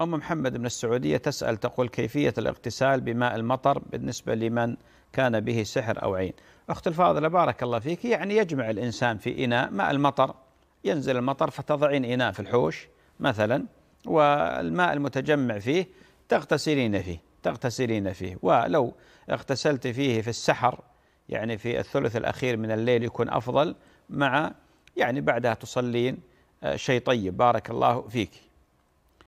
أم محمد من السعودية تسأل تقول كيفية الاغتسال بماء المطر بالنسبة لمن كان به سحر أو عين. أخت الفاضلة بارك الله فيك. يعني يجمع الإنسان في إناء ماء المطر. ينزل المطر فتضعين إناء في الحوش مثلا والماء المتجمع فيه تغتسلين فيه تغتسلين فيه. ولو اغتسلت فيه في السحر يعني في الثلث الأخير من الليل يكون أفضل مع يعني بعدها تصلين آه، شيء طيب. بارك الله فيك.